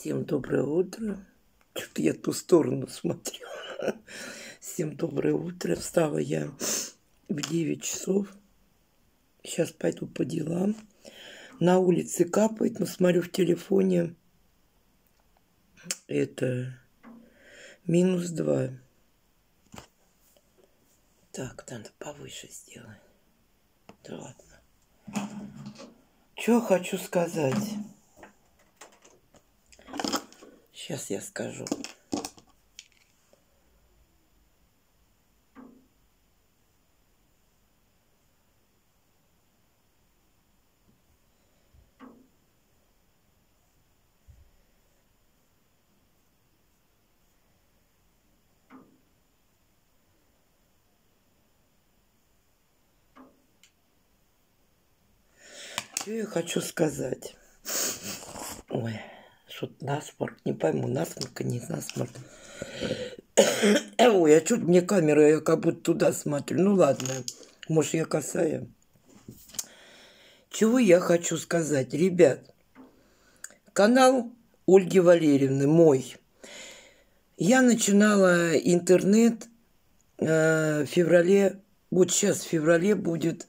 Всем доброе утро. Что-то я ту сторону смотрю. Всем доброе утро. Встала я в 9 часов. Сейчас пойду по делам. На улице капает, но смотрю в телефоне. Это минус 2. Так, надо повыше сделать. Да ладно. Что хочу сказать. Сейчас я скажу. Что я хочу сказать? Ой что-то насморк, не пойму, насморк, не насморк. Ой, а что мне камера, я как будто туда смотрю. Ну ладно, может я касаю. Чего я хочу сказать, ребят? Канал Ольги Валерьевны, мой. Я начинала интернет э, в феврале, вот сейчас в феврале будет...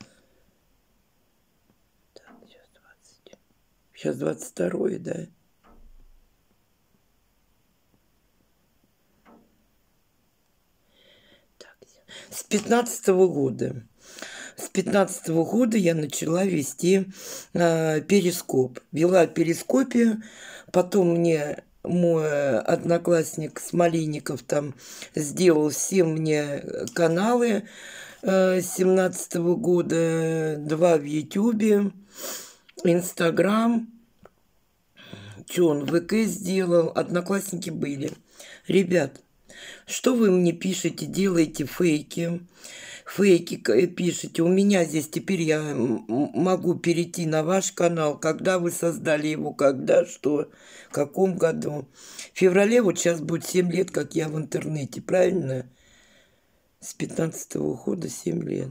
Так, сейчас 20. Сейчас 22, да? С 15 года. С 15 года я начала вести э, перископ. Вела перископе, потом мне мой одноклассник Смоленников там сделал все мне каналы э, 17 -го года, два в Ютубе, Инстаграм, что он, ВК сделал, одноклассники были. Ребят, что вы мне пишете, делаете фейки, фейки пишете. У меня здесь теперь я могу перейти на ваш канал, когда вы создали его, когда, что, в каком году. В феврале вот сейчас будет 7 лет, как я в интернете, правильно? С 15 -го года 7 лет.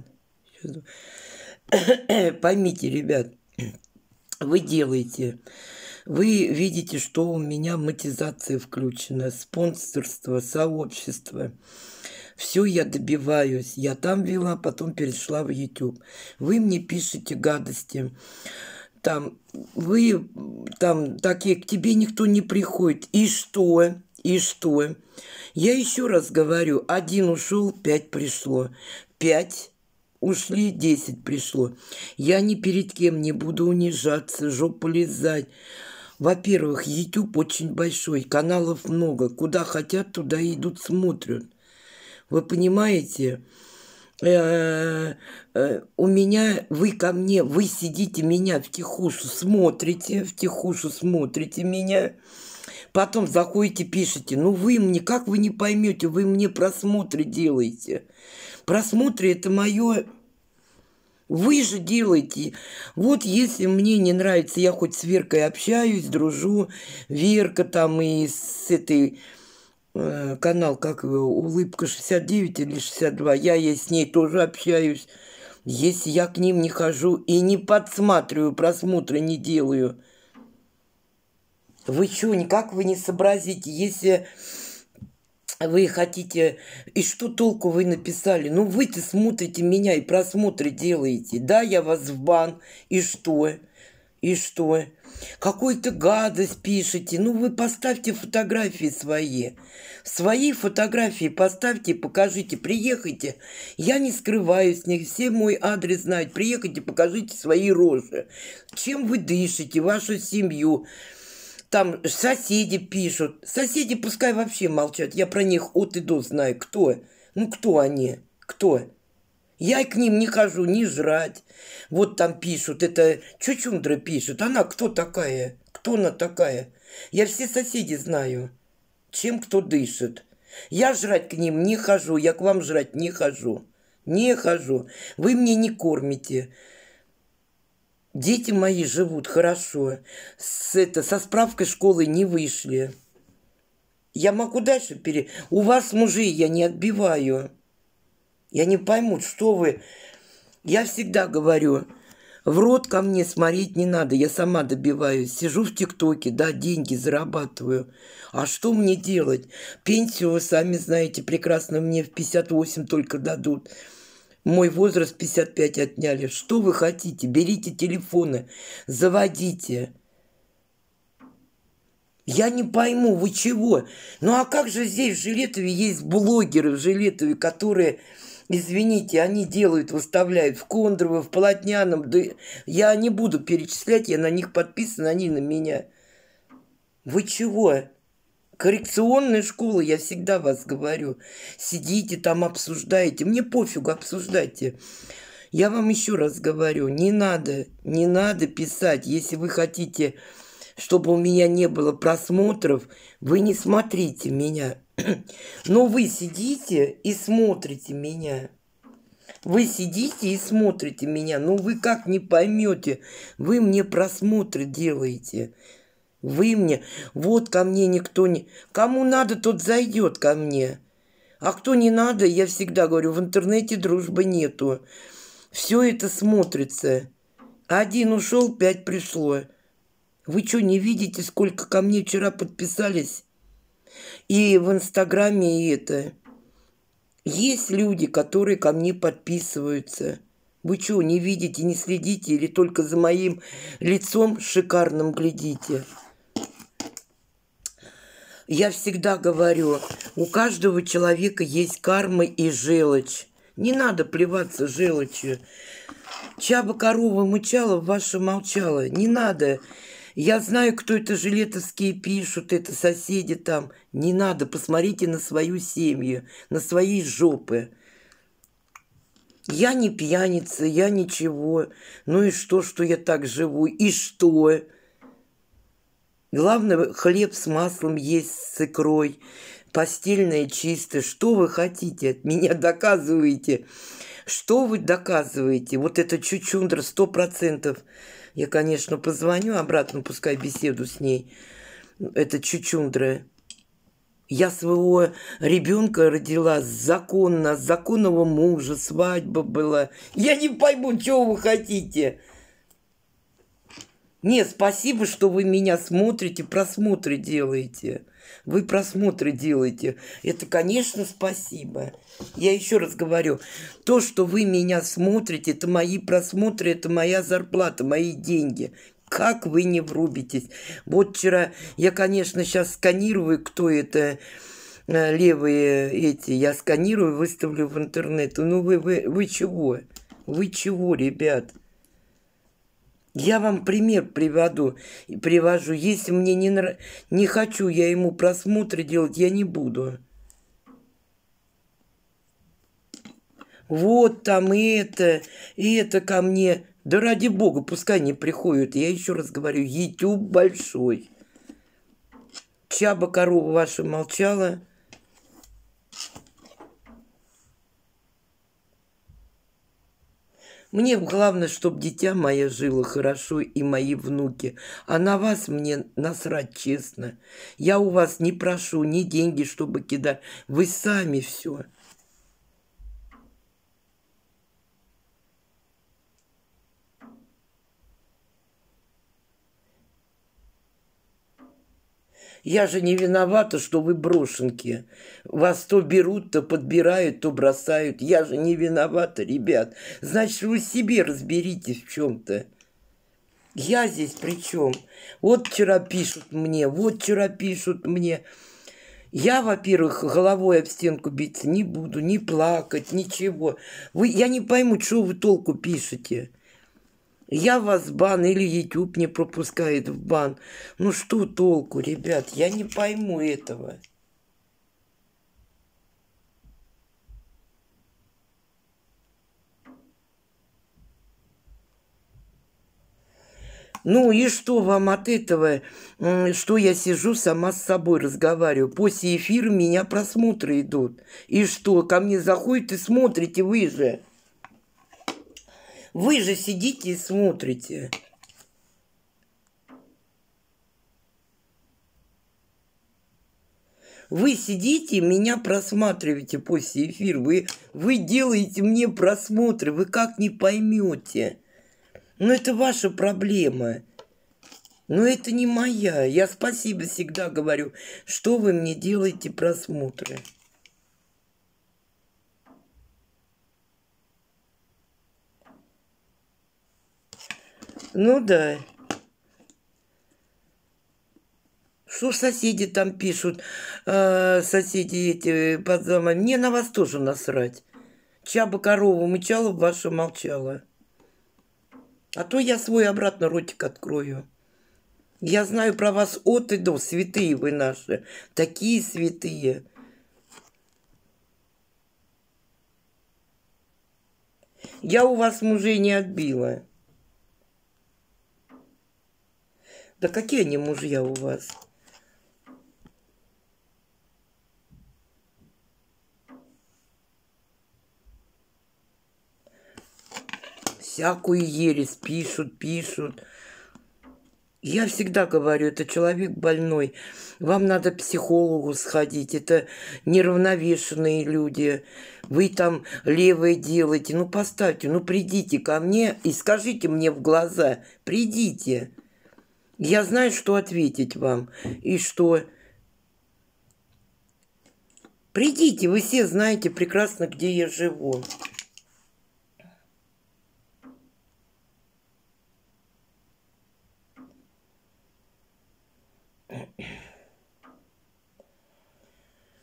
Поймите, ребят, вы делаете вы видите, что у меня монетизация включена, спонсорство, сообщество. Все я добиваюсь. Я там вела, потом перешла в YouTube. Вы мне пишете гадости. Там, вы, там, такие, к тебе никто не приходит. И что? И что? Я еще раз говорю, один ушел, пять пришло. Пять ушли, десять пришло. Я ни перед кем не буду унижаться, жопу лизать. Во-первых, YouTube очень большой, каналов много. Куда хотят, туда идут, смотрят. Вы понимаете? Э, э, у меня, вы ко мне, вы сидите меня в тихушу, смотрите, в тихушу смотрите меня, потом заходите, пишете, ну вы мне, как вы не поймете, вы мне просмотры делаете. Просмотры это мое вы же делаете. Вот если мне не нравится, я хоть с Веркой общаюсь, дружу, Верка там и с этой э, канал, как его, Улыбка 69 или 62, я, я с ней тоже общаюсь. Если я к ним не хожу и не подсматриваю, просмотры не делаю, вы что, никак вы не сообразите, если вы хотите, и что толку вы написали? Ну, вы-то смотрите меня и просмотры делаете. Да, я вас в бан, и что? И что? Какую-то гадость пишете. Ну, вы поставьте фотографии свои. Свои фотографии поставьте, покажите, приехайте. Я не скрываюсь, не все мой адрес знают. Приехайте, покажите свои рожи. Чем вы дышите, вашу семью. Там соседи пишут. Соседи пускай вообще молчат. Я про них от и до знаю. Кто? Ну, кто они? Кто? Я к ним не хожу, не жрать. Вот там пишут, это Чучундра пишет. Она кто такая? Кто она такая? Я все соседи знаю. Чем кто дышит. Я жрать к ним не хожу, я к вам жрать не хожу. Не хожу. Вы мне не кормите. Дети мои живут хорошо. С, это, со справкой школы не вышли. Я могу дальше пере... У вас мужей я не отбиваю. Я не пойму, что вы... Я всегда говорю, В рот ко мне смотреть не надо, я сама добиваюсь. Сижу в ТикТоке, да, деньги зарабатываю. А что мне делать? Пенсию, вы сами знаете, прекрасно мне в 58 только дадут. Мой возраст 55 отняли. Что вы хотите? Берите телефоны, заводите. Я не пойму, вы чего? Ну а как же здесь в Жилетове есть блогеры в Жилетове, которые извините, они делают, выставляют в Кондрово, в Полотняном. Да я не буду перечислять, я на них подписан, они на меня. Вы чего? Коррекционная школа, я всегда вас говорю. Сидите там, обсуждаете. Мне пофигу, обсуждайте. Я вам еще раз говорю, не надо, не надо писать. Если вы хотите, чтобы у меня не было просмотров, вы не смотрите меня. Но вы сидите и смотрите меня. Вы сидите и смотрите меня, но вы как не поймете, вы мне просмотры делаете. Вы мне, вот ко мне никто не... Кому надо, тот зайдет ко мне. А кто не надо, я всегда говорю, в интернете дружбы нету. Все это смотрится. Один ушел, пять пришло. Вы что, не видите, сколько ко мне вчера подписались? И в Инстаграме и это. Есть люди, которые ко мне подписываются. Вы что, не видите, не следите или только за моим лицом шикарным глядите? Я всегда говорю, у каждого человека есть карма и желчь. Не надо плеваться желчью. Чаба корова мычала, ваша молчала. Не надо. Я знаю, кто это жилетовские пишут, это соседи там. Не надо, посмотрите на свою семью, на свои жопы. Я не пьяница, я ничего. Ну и что, что я так живу? И что? Главное, хлеб с маслом есть с икрой. Постельное чисто. Что вы хотите от меня? Доказываете. Что вы доказываете? Вот это чучундра сто процентов. Я, конечно, позвоню обратно, пускай беседу с ней. Это чучундра. Я своего ребенка родила законно, законного мужа, свадьба была. Я не пойму, чего вы хотите. Нет, спасибо, что вы меня смотрите, просмотры делаете. Вы просмотры делаете. Это, конечно, спасибо. Я еще раз говорю, то, что вы меня смотрите, это мои просмотры, это моя зарплата, мои деньги. Как вы не врубитесь? Вот вчера я, конечно, сейчас сканирую, кто это э, левые эти. Я сканирую, выставлю в интернет. Ну вы, вы, вы чего? Вы чего, ребят? Я вам пример приводу, привожу. Если мне не, нрав... не хочу я ему просмотры делать, я не буду. Вот там и это, и это ко мне. Да ради бога, пускай не приходят. Я еще раз говорю, YouTube большой. Чаба корова ваша молчала. Мне главное, чтобы дитя мое жило хорошо и мои внуки. А на вас мне насрать честно. Я у вас не прошу ни деньги, чтобы кидать. Вы сами все. Я же не виновата, что вы брошенки. Вас то берут, то подбирают, то бросают. Я же не виновата, ребят. Значит, вы себе разберитесь в чем-то. Я здесь при чем? Вот вчера пишут мне, вот вчера пишут мне. Я, во-первых, головой об стенку биться не буду, не плакать, ничего. Вы, я не пойму, что вы толку пишете. Я вас в бан или YouTube не пропускает в бан. Ну что толку, ребят? Я не пойму этого. Ну и что вам от этого, что я сижу сама с собой разговариваю? После эфира меня просмотры идут. И что, ко мне заходит и смотрите вы же? Вы же сидите и смотрите. Вы сидите, меня просматриваете после эфира. Вы, вы делаете мне просмотры. Вы как не поймете. Ну, это ваша проблема. Но это не моя. Я спасибо всегда говорю, что вы мне делаете просмотры. Ну да. Что соседи там пишут, э, соседи эти под замом, мне на вас тоже насрать. Чья бы корова мычала, ваша молчала. А то я свой обратно ротик открою. Я знаю про вас от и до, святые вы наши, такие святые. Я у вас мужей не отбила. Да какие они мужья у вас? всякую ересь пишут, пишут. Я всегда говорю, это человек больной. Вам надо к психологу сходить. Это неравновешенные люди. Вы там левое делаете. Ну, поставьте, ну, придите ко мне и скажите мне в глаза. Придите. Я знаю, что ответить вам. И что... Придите, вы все знаете прекрасно, где я живу.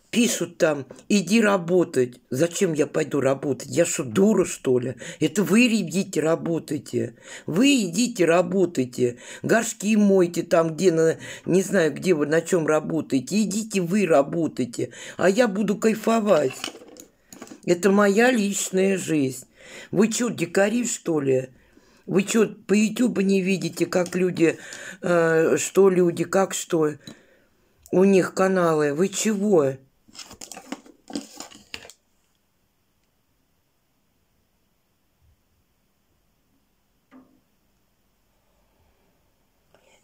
Пишут там, иди работать. Зачем я пойду работать? Я что, дура, что ли? Это вы идите работайте. Вы идите работайте. Горшки мойте там, где, на, не знаю, где вы, на чем работаете. Идите вы работайте. А я буду кайфовать. Это моя личная жизнь. Вы что, дикари, что ли? Вы что, по Ютубу не видите, как люди, э, что люди, как что? У них каналы. Вы чего?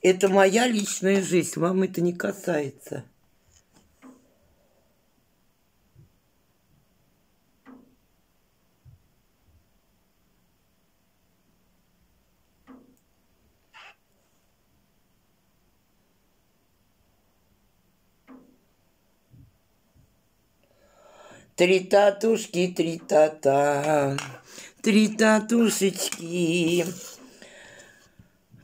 Это моя личная жизнь, вам это не касается. Три татушки, три тата, три татушечки.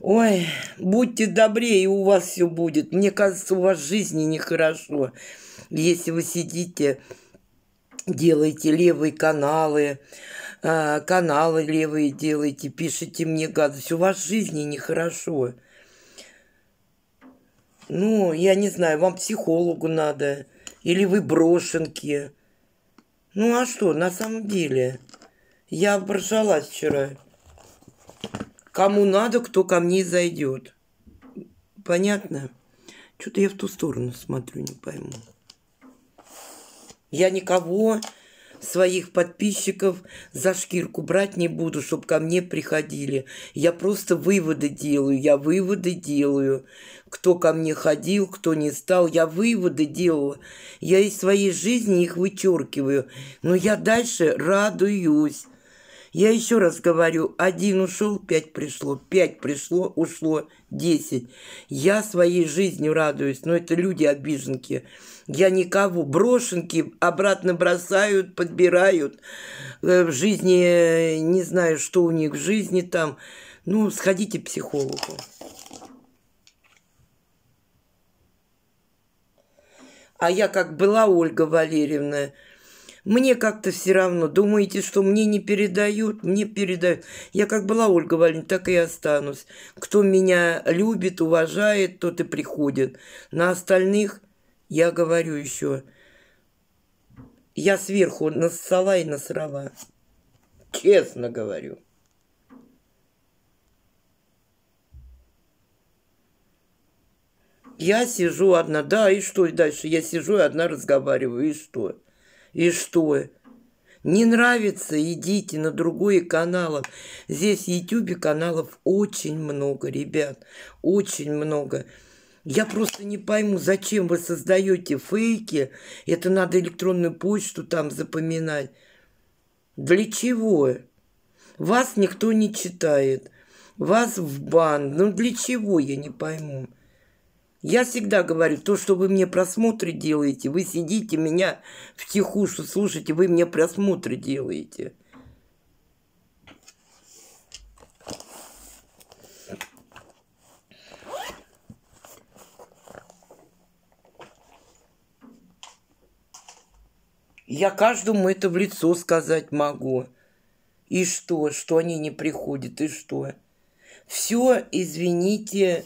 Ой, будьте добрее, и у вас все будет. Мне кажется, у вас жизни нехорошо. Если вы сидите, делаете левые каналы, а, каналы левые делаете, пишите мне гадость. У вас жизни нехорошо. Ну, я не знаю, вам психологу надо. Или вы брошенки. Ну а что, на самом деле, я оборжалась вчера. Кому надо, кто ко мне зайдет. Понятно? Что-то я в ту сторону смотрю, не пойму. Я никого, своих подписчиков за шкирку брать не буду, чтобы ко мне приходили. Я просто выводы делаю, я выводы делаю кто ко мне ходил, кто не стал. Я выводы делала. Я из своей жизни их вычеркиваю. Но я дальше радуюсь. Я еще раз говорю, один ушел, пять пришло, пять пришло, ушло, десять. Я своей жизнью радуюсь, но это люди обиженки. Я никого, брошенки обратно бросают, подбирают. Э, в жизни, э, не знаю, что у них в жизни там. Ну, сходите к психологу. А я как была Ольга Валерьевна, мне как-то все равно. Думаете, что мне не передают? Мне передают. Я как была Ольга Валерьевна, так и останусь. Кто меня любит, уважает, тот и приходит. На остальных я говорю еще. Я сверху нассала и насрала. Честно говорю. Я сижу одна, да, и что дальше? Я сижу одна разговариваю, и что? И что? Не нравится, идите на другой канал. Здесь в Ютубе каналов очень много, ребят, очень много. Я просто не пойму, зачем вы создаете фейки. Это надо электронную почту там запоминать. Для чего? Вас никто не читает. Вас в бан. Ну для чего, я не пойму. Я всегда говорю, то, что вы мне просмотры делаете, вы сидите меня в тихушу слушайте, вы мне просмотры делаете. Я каждому это в лицо сказать могу. И что? Что они не приходят? И что? Все, извините,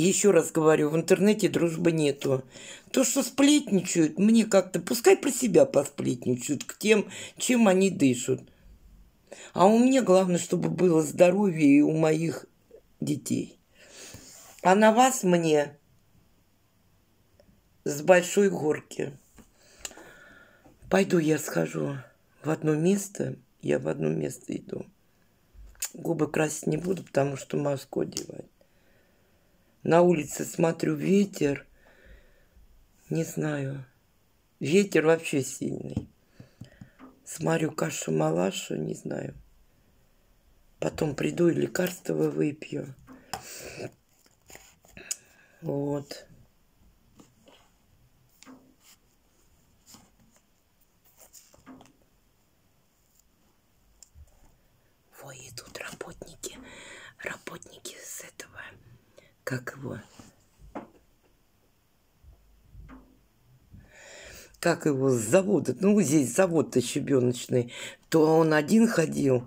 еще раз говорю, в интернете дружбы нету. То, что сплетничают, мне как-то, пускай про себя посплетничают к тем, чем они дышат. А у меня главное, чтобы было здоровье и у моих детей. А на вас мне с большой горки. Пойду я схожу в одно место. Я в одно место иду. Губы красить не буду, потому что маску одевать. На улице смотрю ветер. Не знаю. Ветер вообще сильный. Смотрю кашу-малашу, не знаю. Потом приду и лекарство выпью. Вот. Ой, идут работники, работники с этого, как его, как его завода, ну, здесь завод-то щебеночный, то он один ходил,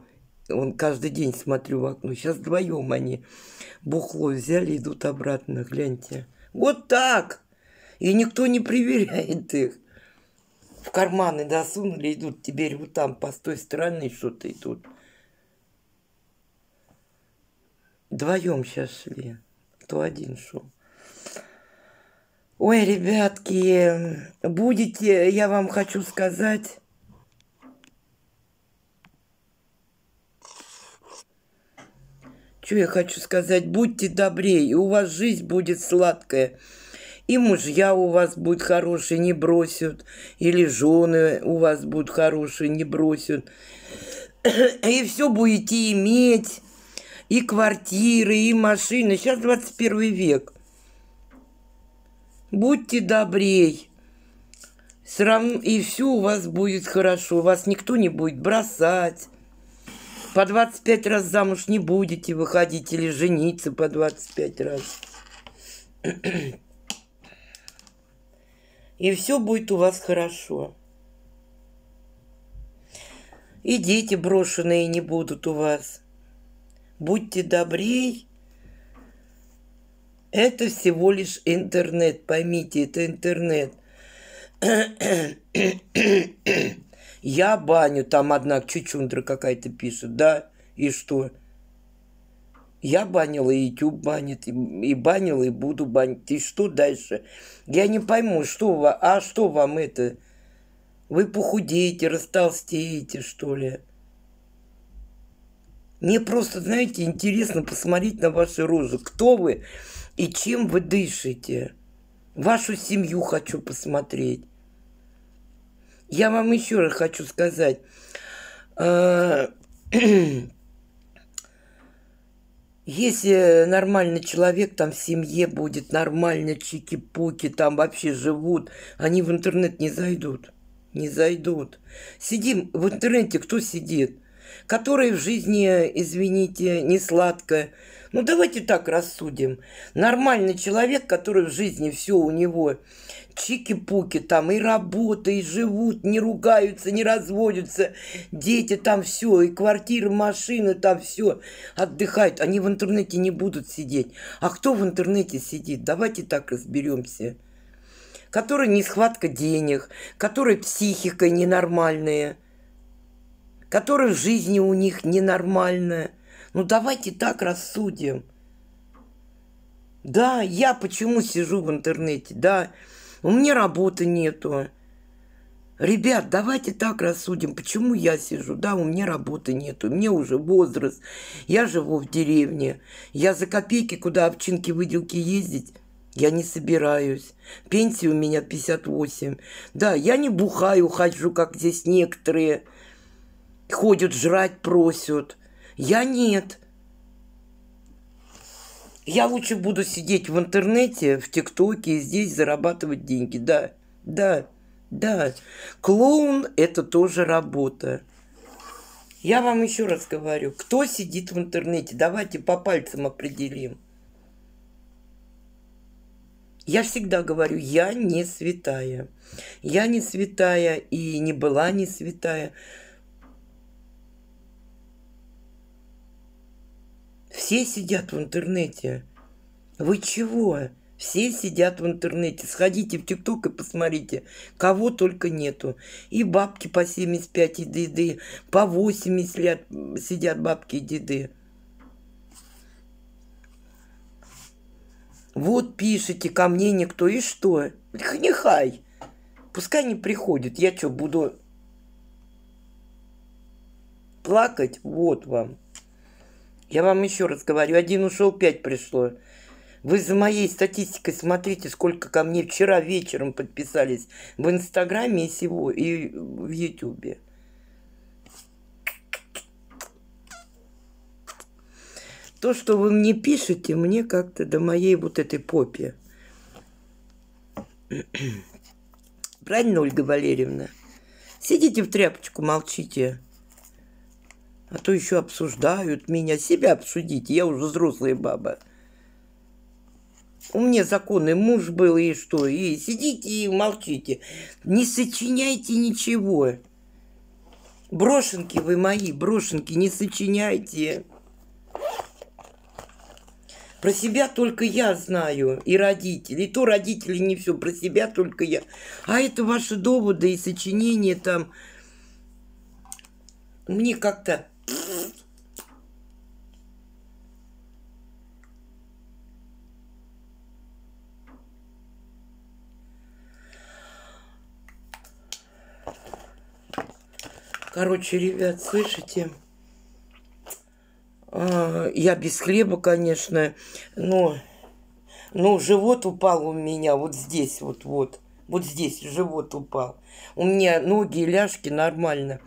он каждый день смотрю в окно, сейчас вдвоем они бухло взяли, идут обратно, гляньте. Вот так! И никто не проверяет их. В карманы досунули, идут теперь вот там, по той стороне что-то идут. Вдвоем сейчас шли. Кто один шел. Ой, ребятки, будете, я вам хочу сказать... Что я хочу сказать? Будьте добрее, у вас жизнь будет сладкая. И мужья у вас будут хорошие, не бросят. Или жены у вас будут хорошие, не бросят. И все будете иметь и квартиры, и машины. Сейчас 21 век. Будьте добрей. Все равно и все у вас будет хорошо. Вас никто не будет бросать. По 25 раз замуж не будете выходить или жениться по 25 раз. И все будет у вас хорошо. И дети брошенные не будут у вас будьте добрей. Это всего лишь интернет, поймите, это интернет. Я баню, там одна чучундра какая-то пишет, да, и что? Я банила, и YouTube банит, и, и банила, и буду банить. И что дальше? Я не пойму, что вам, а что вам это? Вы похудеете, растолстеете, что ли? Мне просто, знаете, интересно посмотреть на ваши рожи. Кто вы и чем вы дышите. Вашу семью хочу посмотреть. Я вам еще раз хочу сказать. А, если нормальный человек там в семье будет, нормально чики-пуки там вообще живут, они в интернет не зайдут. Не зайдут. Сидим в интернете, кто сидит? Которая в жизни, извините, не сладкая. Ну, давайте так рассудим. Нормальный человек, который в жизни все у него чики-пуки там, и работа, и живут, не ругаются, не разводятся, дети там все, и квартиры, машины там все, отдыхают. Они в интернете не будут сидеть. А кто в интернете сидит? Давайте так разберемся. Который не схватка денег, который психика ненормальная – которая в жизни у них ненормальная. Ну давайте так рассудим. Да, я почему сижу в интернете, да, у меня работы нету. Ребят, давайте так рассудим, почему я сижу. Да, у меня работы нету, мне уже возраст, я живу в деревне. Я за копейки, куда овчинки выделки ездить, я не собираюсь. Пенсия у меня 58. Да, я не бухаю, хожу, как здесь некоторые – ходят, жрать просят. Я нет. Я лучше буду сидеть в интернете, в ТикТоке и здесь зарабатывать деньги. Да, да, да. Клоун – это тоже работа. Я вам еще раз говорю, кто сидит в интернете, давайте по пальцам определим. Я всегда говорю, я не святая. Я не святая и не была не святая. Все сидят в интернете. Вы чего? Все сидят в интернете. Сходите в ТикТок и посмотрите, кого только нету. И бабки по 75 и деды, по 80 лет сидят бабки и деды. Вот пишите ко мне никто, и что? Нехай. Пускай не приходит. Я что, буду плакать? Вот вам. Я вам еще раз говорю, один ушел, пять пришло. Вы за моей статистикой смотрите, сколько ко мне вчера вечером подписались в Инстаграме и, всего, и в Ютубе. То, что вы мне пишете, мне как-то до моей вот этой попе. Правильно, Ольга Валерьевна? Сидите в тряпочку, молчите. А то еще обсуждают меня. Себя обсудите, я уже взрослая баба. У меня законный муж был, и что? И сидите и молчите. Не сочиняйте ничего. Брошенки вы мои, брошенки, не сочиняйте. Про себя только я знаю, и родители. И то родители не все, про себя только я. А это ваши доводы и сочинения там. Мне как-то Короче, ребят, слышите? А, я без хлеба, конечно, но, но живот упал у меня вот здесь, вот, вот. Вот здесь живот упал. У меня ноги и ляжки нормально.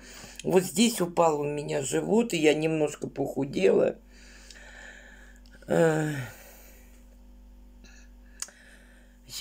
Вот здесь упал у меня живот, и я немножко похудела.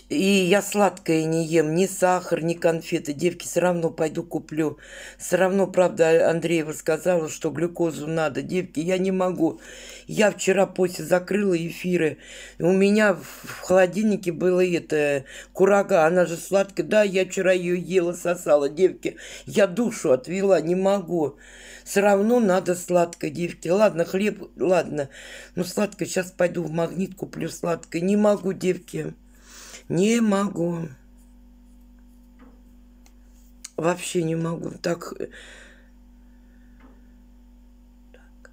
И я сладкое не ем, ни сахар, ни конфеты. Девки, все равно пойду куплю. Все равно, правда, Андреева сказала, что глюкозу надо. Девки, я не могу. Я вчера после закрыла эфиры. У меня в холодильнике было это, курага, она же сладкая. Да, я вчера ее ела, сосала. Девки, я душу отвела, не могу. Все равно надо сладкое, девки. Ладно, хлеб, ладно. Ну, сладкое, сейчас пойду в магнит куплю сладкое. Не могу, девки. Не могу. Вообще не могу. Так... так.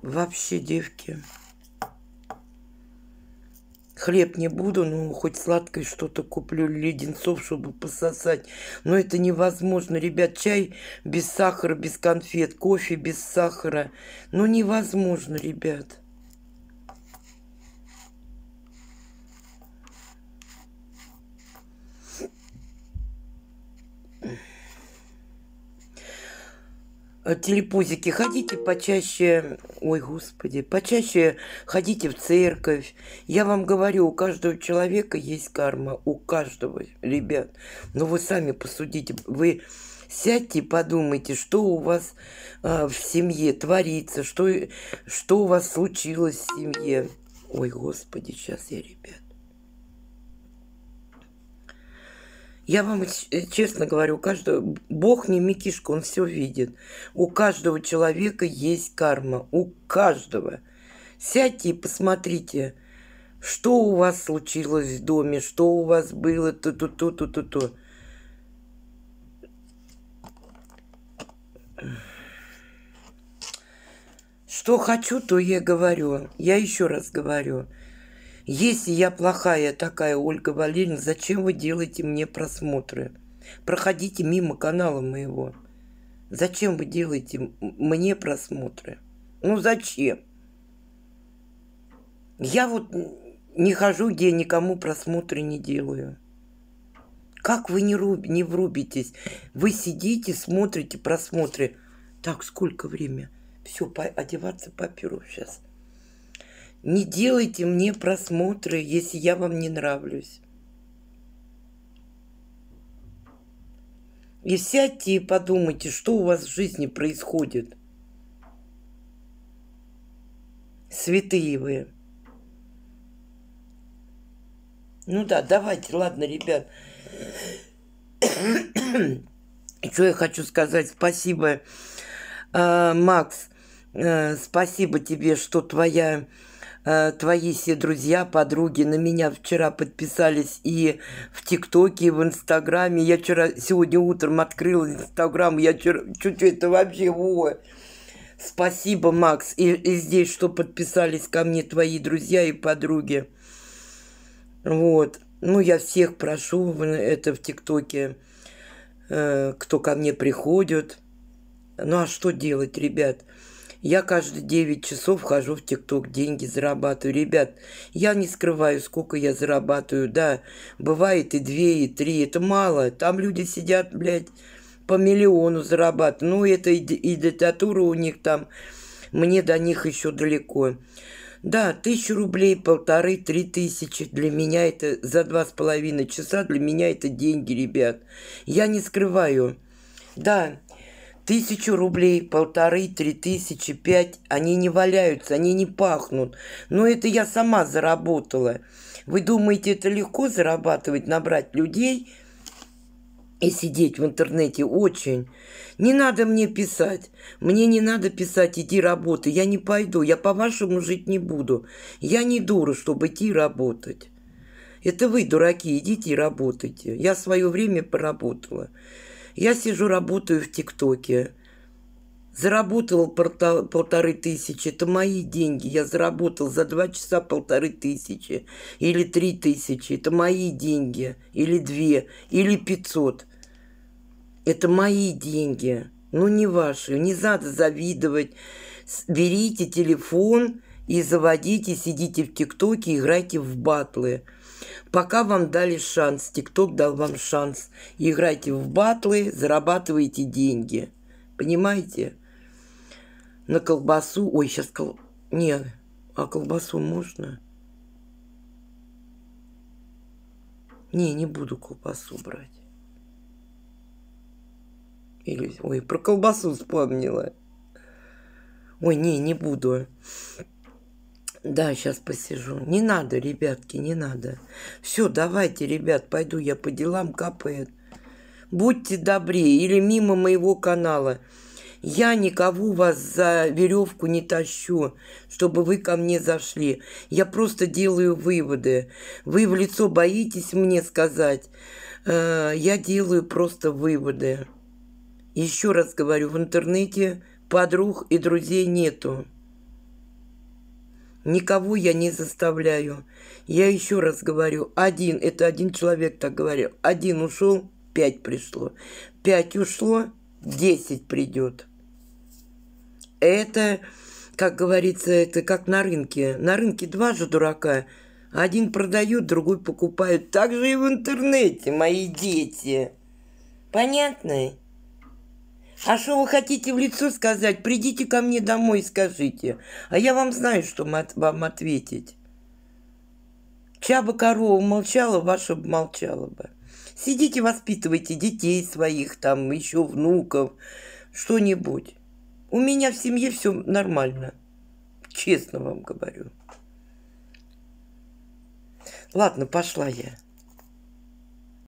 Вообще, девки. Хлеб не буду, ну, хоть сладкое что-то куплю, леденцов, чтобы пососать. Но это невозможно, ребят. Чай без сахара, без конфет, кофе без сахара. Ну, невозможно, ребят. Телепузики, ходите почаще, ой, господи, почаще ходите в церковь. Я вам говорю, у каждого человека есть карма, у каждого, ребят. Но вы сами посудите, вы сядьте и подумайте, что у вас э, в семье творится, что, что у вас случилось в семье. Ой, господи, сейчас я, ребят. Я вам э, честно говорю, у каждого... Бог не Микишка, он все видит. У каждого человека есть карма. У каждого. Сядьте и посмотрите, что у вас случилось в доме, что у вас было, то-то-то-то-то-то. Что хочу, то я говорю. Я еще раз говорю. Если я плохая такая, Ольга Валерьевна, зачем вы делаете мне просмотры? Проходите мимо канала моего. Зачем вы делаете мне просмотры? Ну зачем? Я вот не хожу, где никому просмотры не делаю. Как вы не, руб, не врубитесь? Вы сидите, смотрите просмотры. Так, сколько время? Все, одеваться папиру сейчас. Не делайте мне просмотры, если я вам не нравлюсь. И сядьте и подумайте, что у вас в жизни происходит. Святые вы. Ну да, давайте, ладно, ребят. Что я хочу сказать? Спасибо, э, Макс. Э, спасибо тебе, что твоя Э, твои все друзья, подруги на меня вчера подписались и в ТикТоке, и в Инстаграме. Я вчера, сегодня утром открыла Инстаграм, я чуть-чуть это вообще, во. Спасибо, Макс. И, и здесь, что подписались ко мне твои друзья и подруги. Вот. Ну, я всех прошу, это в ТикТоке, э, кто ко мне приходит. Ну, а что делать, ребят? Я каждые 9 часов хожу в ТикТок, деньги зарабатываю. Ребят, я не скрываю, сколько я зарабатываю. Да, бывает и 2, и 3. Это мало. Там люди сидят, блядь, по миллиону зарабатывают. Ну, это и, и диктатура у них там. Мне до них еще далеко. Да, тысячу рублей, полторы, три тысячи. Для меня это за два с половиной часа, для меня это деньги, ребят. Я не скрываю. Да, Тысячу рублей, полторы, три тысячи, пять, они не валяются, они не пахнут. Но это я сама заработала. Вы думаете, это легко зарабатывать, набрать людей и сидеть в интернете? Очень. Не надо мне писать. Мне не надо писать, иди работай. Я не пойду, я по-вашему жить не буду. Я не дура, чтобы идти работать. Это вы, дураки, идите и работайте. Я свое время поработала. Я сижу, работаю в ТикТоке. Заработал полторы тысячи. Это мои деньги. Я заработал за два часа полторы тысячи. Или три тысячи. Это мои деньги. Или две. Или пятьсот. Это мои деньги. Ну, не ваши. Не надо завидовать. Берите телефон и заводите, сидите в ТикТоке, играйте в батлы. Пока вам дали шанс, ТикТок дал вам шанс. Играйте в батлы, зарабатывайте деньги. Понимаете? На колбасу... Ой, сейчас кол... Нет, а колбасу можно? Не, не буду колбасу брать. Или... Ой, про колбасу вспомнила. Ой, не, не буду. Да, сейчас посижу. Не надо, ребятки, не надо. Все, давайте, ребят, пойду я по делам, капает. Будьте добрее или мимо моего канала. Я никого вас за веревку не тащу, чтобы вы ко мне зашли. Я просто делаю выводы. Вы в лицо боитесь мне сказать. Э, я делаю просто выводы. Еще раз говорю, в интернете подруг и друзей нету. Никого я не заставляю. Я еще раз говорю, один, это один человек так говорил. Один ушел, пять пришло. Пять ушло, десять придет. Это, как говорится, это как на рынке. На рынке два же дурака. Один продают, другой покупают. Так же и в интернете, мои дети. Понятно? А что вы хотите в лицо сказать? Придите ко мне домой и скажите. А я вам знаю, что вам ответить. Бы корова молчала, ваша бы молчала бы. Сидите, воспитывайте детей своих, там, еще внуков, что-нибудь. У меня в семье все нормально. Честно вам говорю. Ладно, пошла я.